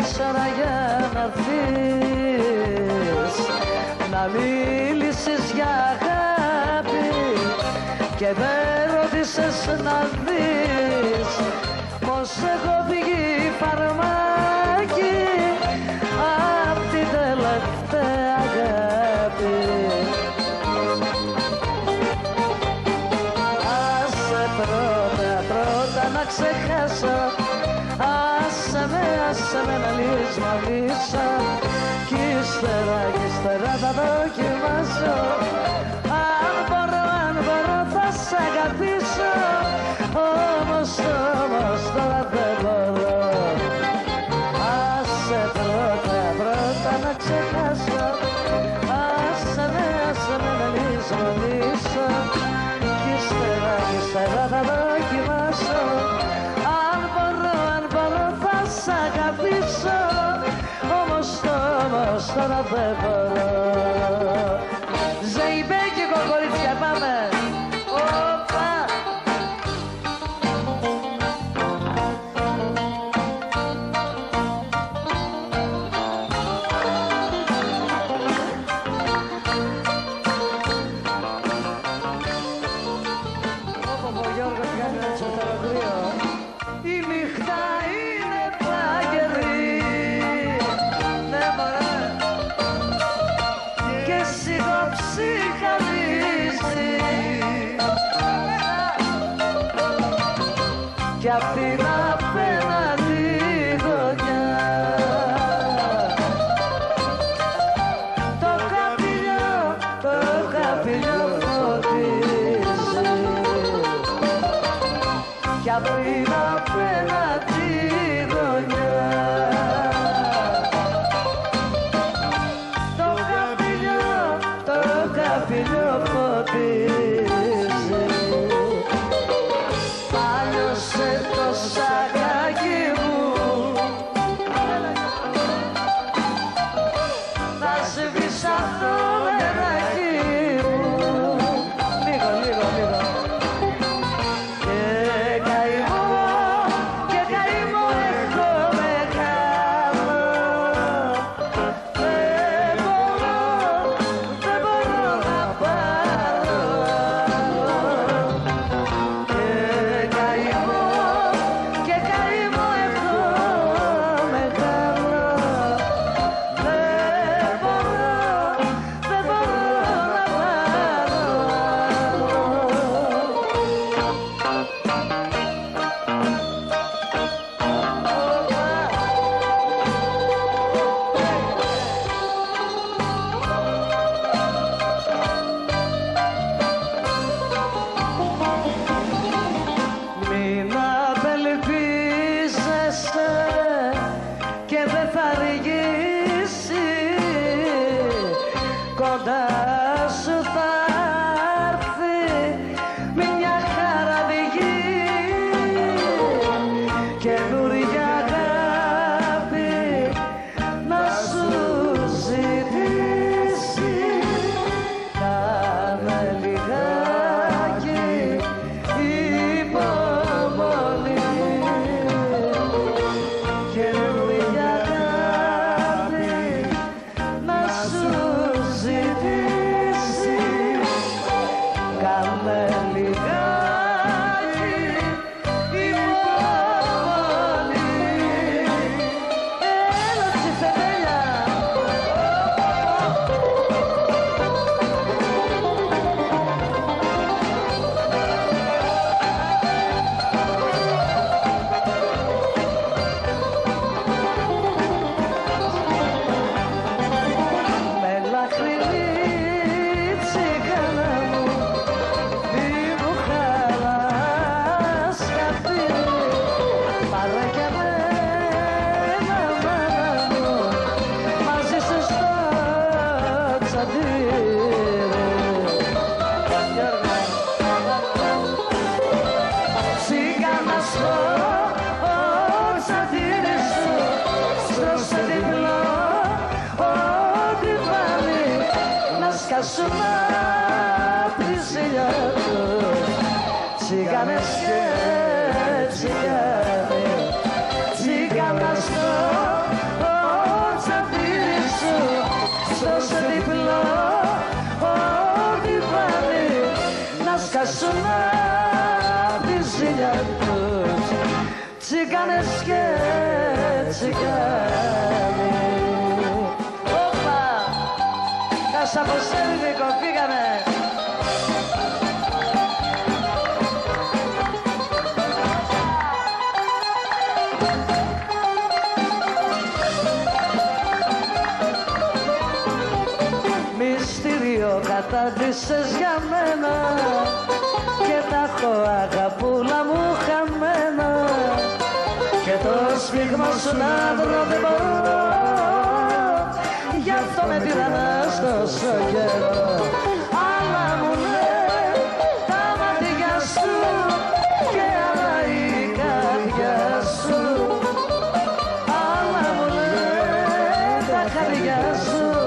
τέσσερα για να δεις να μίλησες για αγάπη και δεν ρώτησες να δεις πως έχω πηγεί φαρμάκι. μ' αφήσα Κι ύστερα, κι ύστερα τα δοκιμάζω sana be και εσύ το ψυχανίζεις. αργήσει κοντά. περάσουμε Τι τσιγάνες και τι τσιγάνα στο τσαπίρι σου στο σε διπλό διβάνι να σκάσουμε τη ζήλια τους τσιγάνες και τσιγάνοι Κάσα από Σέρβικο φύγαμε Μυστήριο κατάντησες για μένα και τα έχω αγαπούλα μου χαμένα. Και το σφίγμα σου να βρω δεν μπορώ. γι' αυτό με τυραννάς τόσο καιρό αλλά μου ναι τα μάτια σου και άλλα η καρδιά σου. Αλλά μου ναι τα καρδιά σου